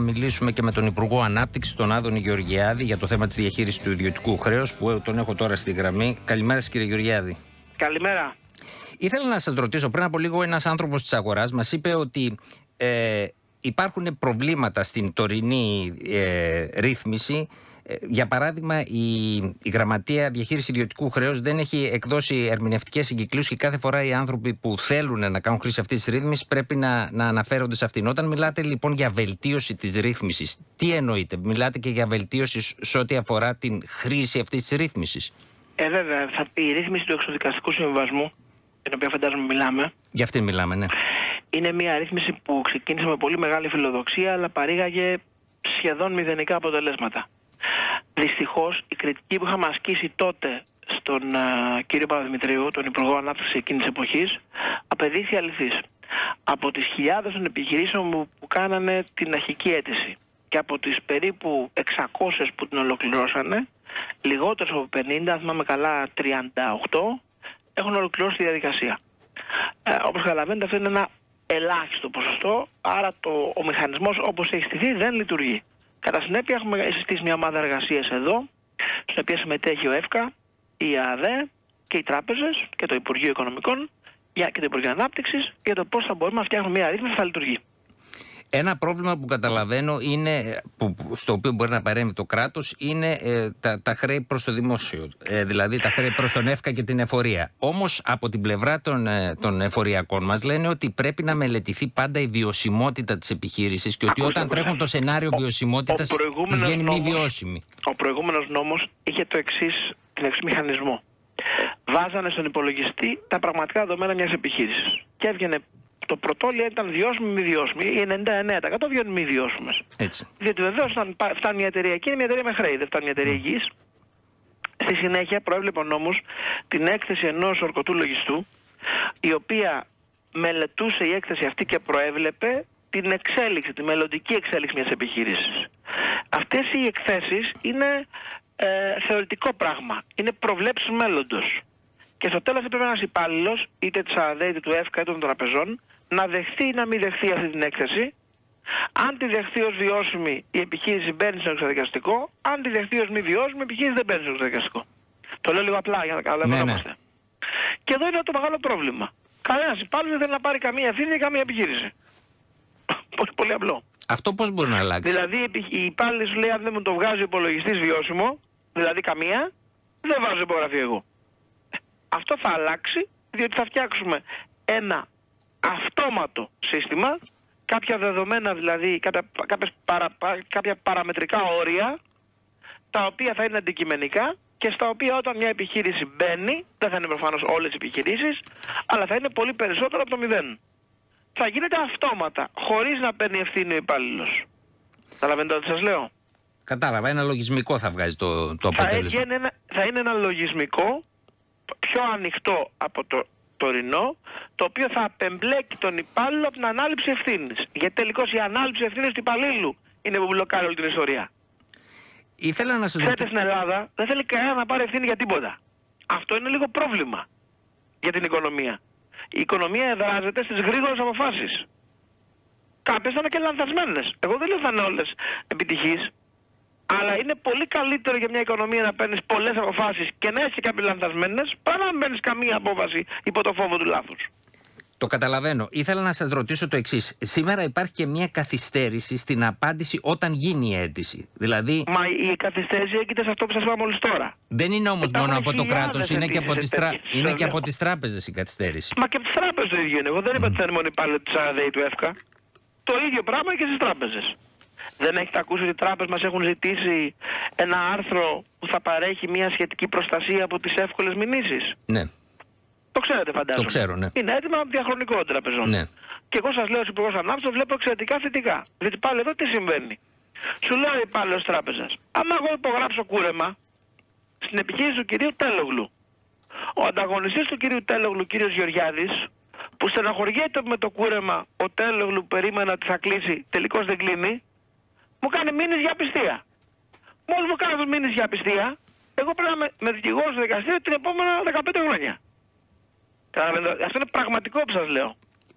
μιλήσουμε και με τον Υπουργό Ανάπτυξης, τον Άδωνη Γεωργιάδη, για το θέμα της διαχείρισης του ιδιωτικού χρέους που τον έχω τώρα στη γραμμή. Καλημέρα, κύριε Γεωργιάδη. Καλημέρα. Ήθελα να σας ρωτήσω, πριν από λίγο, ένας άνθρωπος της αγοράς μας είπε ότι ε, υπάρχουν προβλήματα στην τωρινή ε, ρύθμιση ε, για παράδειγμα, η, η Γραμματεία Διαχείρισης Ιδιωτικού Χρέους δεν έχει εκδώσει ερμηνευτικές συγκυκλίου και κάθε φορά οι άνθρωποι που θέλουν να κάνουν χρήση αυτής της ρύθμισης πρέπει να, να αναφέρονται σε αυτήν. Όταν μιλάτε λοιπόν για βελτίωση της ρύθμισης, τι εννοείτε, μιλάτε και για βελτίωση σε ό,τι αφορά την χρήση αυτής της ρύθμισης; Ε, βέβαια, θα, η ρύθμιση του εξοδικαστικού συμβιβασμού, την οποία φαντάζομαι μιλάμε. Για αυτήν μιλάμε, ναι. Είναι μια ρύθμιση που ξεκίνησε με πολύ μεγάλη φιλοδοξία, αλλά παρήγαγε σχεδόν μηδενικά αποτελέσματα. Δυστυχώς η κριτική που είχαμε ασκήσει τότε στον uh, κύριο Παπαδημητρίου, τον Υπουργό Ανάπτυξης εκείνης τη εποχής, απεδείχθη αληθής. Από τις χιλιάδες των επιχειρήσεων που, που κάνανε την αρχική αίτηση και από τις περίπου 600 που την ολοκληρώσανε, λιγότερες από 50, αν θυμάμαι καλά 38, έχουν ολοκληρώσει τη διαδικασία. Ε, Όπως καταλαβαίνετε, αυτό είναι ένα ελάχιστο ποσοστό, άρα το, ο μηχανισμός όπως έχει στηθεί δεν λειτουργεί. Κατά συνέπεια, έχουμε συστήσει μια ομάδα εργασίας εδώ, στην οποία συμμετέχει ο ΕΦΚΑ, η ΑΔΕ και οι τράπεζες και το Υπουργείο Οικονομικών και το Υπουργείο Ανάπτυξης για το πώς θα μπορούμε να φτιάχνουμε μια ρύθμιση που θα λειτουργεί. Ένα πρόβλημα που καταλαβαίνω είναι, που, στο οποίο μπορεί να παρέμβει το κράτος είναι ε, τα, τα χρέη προς το δημόσιο. Ε, δηλαδή τα χρέη προς τον ΕΦΚΑ και την εφορία. Όμως από την πλευρά των, ε, των εφοριακών μας λένε ότι πρέπει να μελετηθεί πάντα η βιωσιμότητα της επιχείρησης και ότι όταν τρέχουν το σενάριο βιωσιμότητας τους βγαίνει μη βιώσιμη. Ο προηγούμενος νόμος είχε το εξής, την εξής μηχανισμό. Βάζανε στον υπολογιστή τα πραγματικά δεδομένα μιας επιχείρησης. Και έβγαινε το πρωτόλιο ήταν βιώσιμη ή μη βιώσιμη. Οι 99% βγαίνουν μη βιώσιμες. Διότι βεβαίως όταν φτάνει μια εταιρεία εκεί είναι μια εταιρεία με χρέη, δεν φτάνει μια εταιρεία υγιής. Στη συνέχεια προέβλεπε ο νόμος την έκθεση ενός ορκωτού λογιστού, η οποία μελετούσε η έκθεση αυτή και προέβλεπε την εξέλιξη, τη μελλοντική εξέλιξη μιας επιχείρησης. Αυτές οι εκθέσεις είναι ε, θεωρητικό πράγμα. Είναι προβλέψεις μέλλοντος. Και στο τέλος έπρεπε ένας υπάλληλος, είτε της ΑΔΕ είτε του ΕΦΚΑ είτε των τραπεζών, να δεχθεί ή να μην δεχθεί αυτή την έκθεση. Αν τη δεχθεί ως βιώσιμη, η επιχείρηση μπαίνει στο εξαδικαστικό. Αν τη δεχθεί ως μη βιώσιμη, η επιχείρηση δεν μπαίνει στο εξαδικαστικό. Το λέω λίγο απλά για να καταλαβαίνουμε. Ναι, ναι. Και εδώ είναι το μεγάλο πρόβλημα. Κανένας υπάλληλος δεν θέλει να πάρει καμία ευθύνη για καμία επιχείρηση. πολύ, πολύ απλό. Αυτό πώς μπορεί να αλλάξει; Δηλαδή, η υπάλληλη σου λέει: Αν δεν μου το βγάζει ο υπολογιστής βιώσιμο, δηλαδή καμία, δεν βάζω υπογραφή εγώ. Αυτό θα αλλάξει διότι θα φτιάξουμε ένα αυτόματο σύστημα, κάποια δεδομένα δηλαδή, κάποια, παρα, κάποια παραμετρικά όρια, τα οποία θα είναι αντικειμενικά και στα οποία όταν μια επιχείρηση μπαίνει, δεν θα είναι προφανώς όλες οι επιχειρήσεις, αλλά θα είναι πολύ περισσότερο από το μηδέν. Θα γίνεται αυτόματα, χωρίς να παίρνει ευθύνη ο υπάλληλος. Καταλαβαίνετε τι σας λέω; Κατάλαβα, ένα λογισμικό θα βγάζει το, το αποτέλεσμα. Θα, ένα, θα είναι ένα λογισμικό πιο ανοιχτό από το τωρινό, το οποίο θα απεμπλέκει τον υπάλληλο από την ανάληψη ευθύνης. Γιατί τελικώς η ανάληψη ευθύνης του υπαλλήλου είναι που μπλοκάρει όλη την ιστορία. Ήθελα να σας ρωτήσω. στην Ελλάδα δεν θέλει κανένα να πάρει ευθύνη για τίποτα. Αυτό είναι λίγο πρόβλημα για την οικονομία. Η οικονομία εδράζεται στις γρήγορες αποφάσεις. Κάποιες θα είναι και λανθασμένες. Εγώ δεν λέω θα είναι όλες επιτυχείς. Αλλά είναι πολύ καλύτερο για μια οικονομία να παίρνεις πολλές αποφάσεις και να έχει κάποιε λανθασμένε παρά να παίρνει καμία απόφαση υπό το φόβο του λάθους. Το καταλαβαίνω. Ήθελα να σας ρωτήσω το εξής. Σήμερα υπάρχει και μια καθυστέρηση στην απάντηση όταν γίνει η αίτηση. Δηλαδή... Μα η καθυστέρηση έγινε σε αυτό που σας είπα μόλις τώρα. Δεν είναι όμως μόνο από το κράτος, είναι και από, τις τρα... είναι και από τις τράπεζες η καθυστέρηση. Μα και από τις τράπεζες το ίδιο είναι. Εγώ δεν είπα ότι θα είναι μόνο υπάλληλοι της ΑΔΕ ή του ΕΦΚΑ. Το ίδιο πράγμα και στις τράπεζες. Δεν έχετε ακούσει ότι οι τράπεζες μας έχουν ζητήσει ένα άρθρο που θα παρέχει μια σχετική προστασία από τις εύκολες μηνύσεις; Ναι. Το ξέρετε, φαντάζομαι. Το ξέρω, ναι. Είναι έτοιμα από διαχρονικό των τραπεζών. Ναι. Και εγώ σας λέω ως Υπουργός Ανάπτυξης το βλέπω εξαιρετικά θετικά. Διότι πάλι εδώ τι συμβαίνει. Σου λέω υπάλληλο τράπεζα, άμα εγώ υπογράψω κούρεμα στην επιχείρηση του κυρίου Τέλογλου, ο ανταγωνιστής του κυρίου Τέλογλου, κύριος Γεωργιάδης, που στεναχωριέται με το κούρεμα ο Τέλογλου περίμενα ότι θα κλείσει, τελικώς δεν κλείνει, μου κάνει μήνυ για απιστία. Μόλις μου κάνει μήνυ για απιστία, εγώ πρέπει να είμαι με δικηγόρο στο δικαστήριο την επόμενα 15 χρόνια. Αυτό είναι πραγματικό που σας λέω.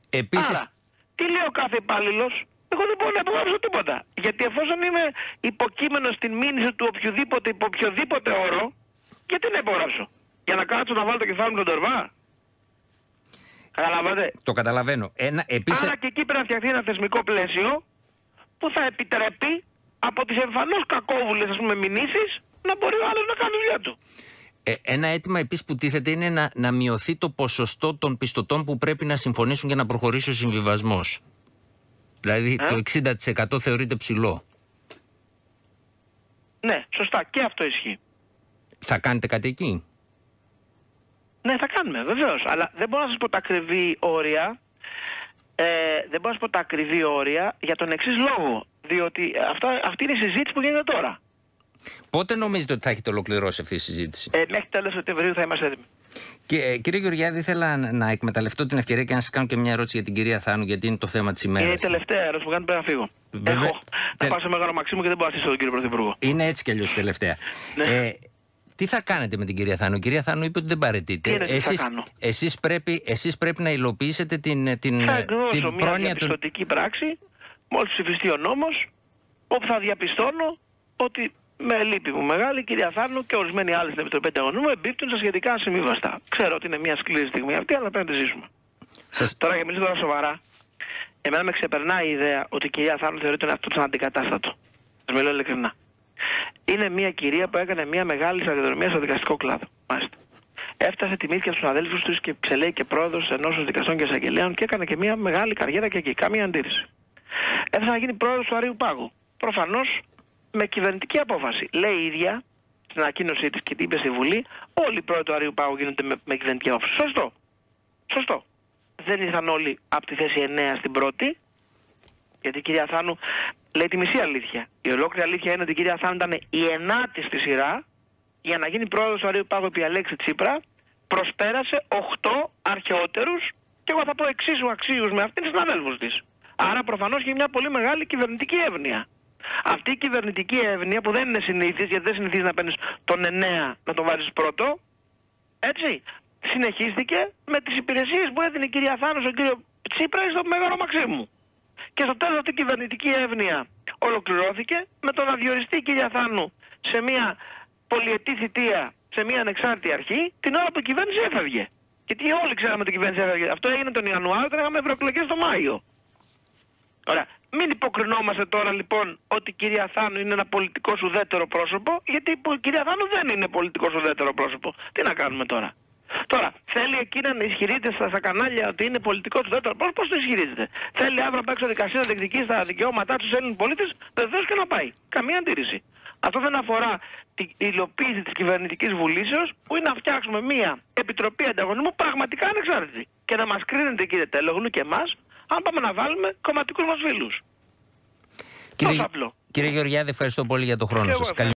Επίσης... Άρα, τι λέει ο κάθε υπάλληλος, εγώ δεν μπορώ να υπογράψω τίποτα. Γιατί εφόσον είμαι υποκείμενο στην μήνυση του οποιοδήποτε υπό οποιοδήποτε όρο, γιατί να υπογράψω. Για να κάτσω να βάλω το κεφάλι μου τον τορβά; Καταλαβαίνετε; Το καταλαβαίνω. Ένα, επίσης... Άρα και εκεί πρέπει να φτιαχτεί ένα θεσμικό πλαίσιο που θα επιτρέπει από τις εμφανώς κακόβουλες ας πούμε μηνύσεις να μπορεί ο άλλος να κάνει δουλειά του. Ε, ένα αίτημα επίσης που τίθεται είναι να, να μειωθεί το ποσοστό των πιστωτών που πρέπει να συμφωνήσουν για να προχωρήσει ο συμβιβασμός. Δηλαδή Ε; το 60% θεωρείται ψηλό. Ναι, σωστά. Και αυτό ισχύει. Θα κάνετε κάτι εκεί; Ναι, θα κάνουμε, βεβαίως. Αλλά δεν μπορώ να σας πω τα ακριβή όρια. Ε, δεν μπορώ να σας πω τα ακριβή όρια για τον εξής λόγο. Διότι αυτά, αυτή είναι η συζήτηση που γίνεται τώρα. Πότε νομίζετε ότι θα έχετε ολοκληρώσει αυτή η συζήτηση; Ε, μέχρι τέλος Σεπτεμβρίου θα είμαστε έτοιμοι. Και, ε, κύριε Γεωργιάδη, ήθελα να- να εκμεταλλευτώ την ευκαιρία και να σας κάνω και μια ερώτηση για την κυρία Θάνου, γιατί είναι το θέμα της ημέρας. Είναι η τελευταία ερώτηση που κάνω πρέπει να φύγω. Βέβαια. Έχω Τε- να πάω σε μεγάλο Μαξίμου και δεν μπορώ να στήσω τον κύριο Πρωθυπουργό. Είναι έτσι κι αλλιώς τελευταία. Ναι. Ε, τι θα κάνετε με την κυρία Θάνου; Η κυρία Θάνου είπε ότι δεν παρετείται. Τι είναι, τι θα εσείς, κάνω; εσείς, πρέπει, εσείς πρέπει να υλοποιήσετε την, την, Θα εκδώσω την μια πρόνοια του. διαπιστωτική πράξη μόλις ψηφιστεί ο νόμος, όπου θα διαπιστώνω ότι με λύπη μου μεγάλη η κυρία Θάνου και ορισμένοι άλλοι στην Επιτροπή Ανταγωνισμού εμπίπτουν στα σχετικά συμβίβαστα. Ξέρω ότι είναι μια σκληρή στιγμή αυτή, αλλά πρέπει να τη ζήσουμε. Σας... Τώρα για μιλήσω τώρα σοβαρά, εμένα με ξεπερνάει η ιδέα ότι η κυρία Θάνου θεωρεί τον εαυτό της αναντικατάστατο. Σας μιλώ ειλικρινά. Είναι μια κυρία που έκανε μια μεγάλη σταδιοδρομία στο δικαστικό κλάδο. Μάλιστα. Έφτασε τιμήθηκε στους αδέλφους του και ξελέει και πρόεδρο ενό δικαστών και εισαγγελέων και έκανε και μια μεγάλη καριέρα και εκεί. Καμία αντίρρηση. Έφτασε να γίνει πρόεδρος του Αρίου Πάγου. Προφανώς με κυβερνητική απόφαση. Λέει η ίδια στην ανακοίνωσή της και την είπε στη Βουλή, όλοι οι πρόεδροι του Αρίου Πάγου γίνονται με, με κυβερνητική απόφαση. Σωστό. Σωστό. Δεν ήρθαν όλοι από τη θέση 9 στην πρώτη, γιατί η κυρία Θάνου λέει τη μισή αλήθεια. Η ολόκληρη αλήθεια είναι ότι η κυρία Θάνου ήταν η ενάτη στη σειρά για να γίνει πρόεδρος του Αρίου Πάγου επί Αλέξη Τσίπρα. Προσπέρασε 8 αρχαιότερους και εγώ θα πω εξίσου αξίους με αυτήν συναδέλφους της. Άρα προφανώς έχει μια πολύ μεγάλη κυβερνητική εύνοια. Αυτή η κυβερνητική εύνοια που δεν είναι συνήθι, γιατί δεν συνηθίζεις να παίρνεις τον 9 να τον βάζεις πρώτο, έτσι, συνεχίστηκε με τις υπηρεσίες που έδινε η κυρία Θάνου στον κύριο Τσίπρα στο Μέγαρο Μαξίμου. Και στο τέλος αυτή η κυβερνητική εύνοια ολοκληρώθηκε με το να διοριστεί η κυρία Θάνου σε μια πολυετή θητεία, σε μια ανεξάρτητη αρχή, την ώρα που η κυβέρνηση έφευγε. Γιατί όλοι ξέραμε ότι η κυβέρνηση έφευγε. Αυτό έγινε τον Ιανουάριο, όταν είχαμε ευρωεκλογές το Μάιο. Ωραία. Μην υποκρινόμαστε τώρα λοιπόν ότι η κυρία Θάνου είναι ένα πολιτικό ουδέτερο πρόσωπο, γιατί η κυρία Θάνου δεν είναι πολιτικός ουδέτερο πρόσωπο. Τι να κάνουμε τώρα; Τώρα, θέλει εκείνα να ισχυρίζεται στα, στα κανάλια ότι είναι πολιτικός ουδέτερος πρόσωπος, πώς το ισχυρίζεται; Θέλει αύριο να πάει στο δικαστήριο να διεκδικήσει τα δικαιώματά τους Έλληνες πολίτες, βεβαίως και να πάει. Καμία αντίρρηση. Αυτό δεν αφορά την υλοποίηση της κυβερνητικής βουλήσεως, που είναι να φτιάξουμε μια επιτροπή ανταγωνισμού πραγματικά ανεξάρτητη. Και να μας κρίνετε, κύριε Τέλογλου, και εμάς, αν πάμε να βάλουμε κομματικούς μας φίλους. Κύριε, Τόσο απλό. κύριε Γεωργιάδη, ευχαριστώ πολύ για τον χρόνο Και εγώ σας. Καλή